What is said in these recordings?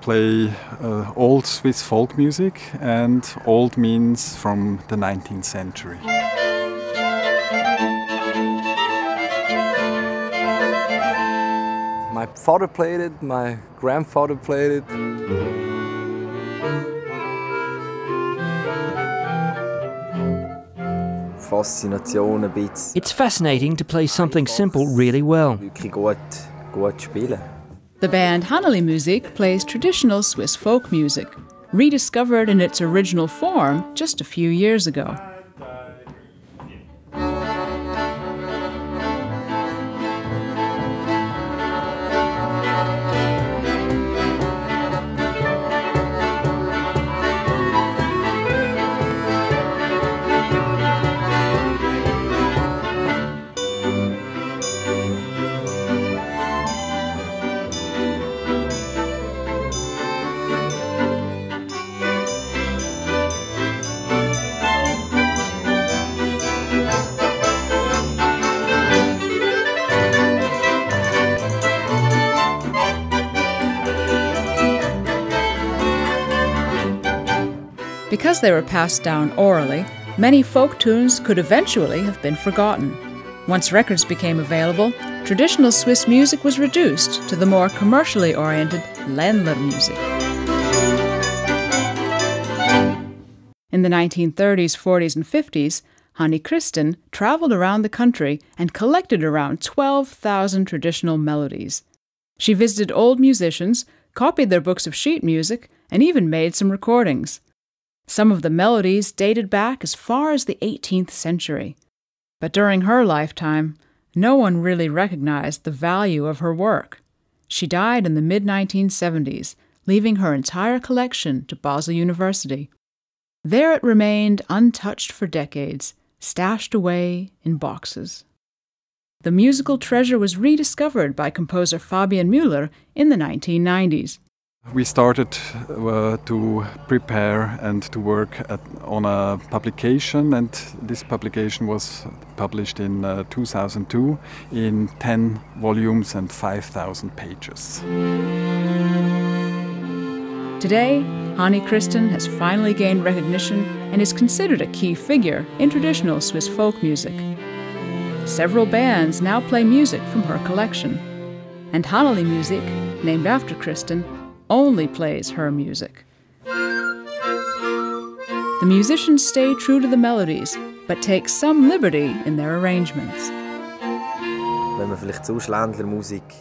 play uh, old Swiss folk music, and old means from the 19th century. My father played it, my grandfather played it. Faszination ein bisschen. It's fascinating to play something simple really well. The band Hannelimusig plays traditional Swiss folk music, rediscovered in its original form just a few years ago. Because they were passed down orally, many folk tunes could eventually have been forgotten. Once records became available, traditional Swiss music was reduced to the more commercially oriented Ländler music. In the 1930s, 40s, and 50s, Hanny Christen traveled around the country and collected around 12,000 traditional melodies. She visited old musicians, copied their books of sheet music, and even made some recordings. Some of the melodies dated back as far as the 18th century. But during her lifetime, no one really recognized the value of her work. She died in the mid 1970s, leaving her entire collection to Basel University. There it remained untouched for decades, stashed away in boxes. The musical treasure was rediscovered by composer Fabian Müller in the 1990s. We started uh, to prepare and to work at, on a publication, and this publication was published in uh, 2002 in 10 volumes and 5,000 pages. Today, Hanny Christen has finally gained recognition and is considered a key figure in traditional Swiss folk music. Several bands now play music from her collection, and Hannelimusig, named after Christen, only plays her music. The musicians stay true to the melodies, but take some liberty in their arrangements.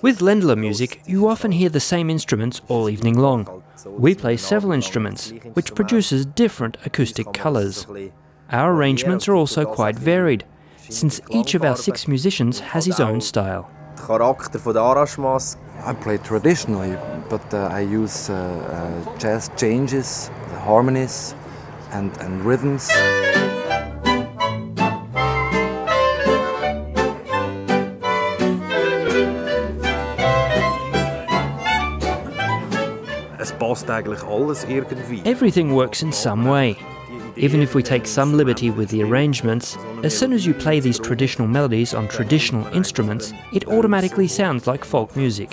With Ländler music, you often hear the same instruments all evening long. We play several instruments, which produces different acoustic colours. Our arrangements are also quite varied, since each of our six musicians has his own style. I play traditionally, but uh, I use uh, uh, jazz changes, harmonies, and, and rhythms. Everything works in some way. Even if we take some liberty with the arrangements, as soon as you play these traditional melodies on traditional instruments, it automatically sounds like folk music.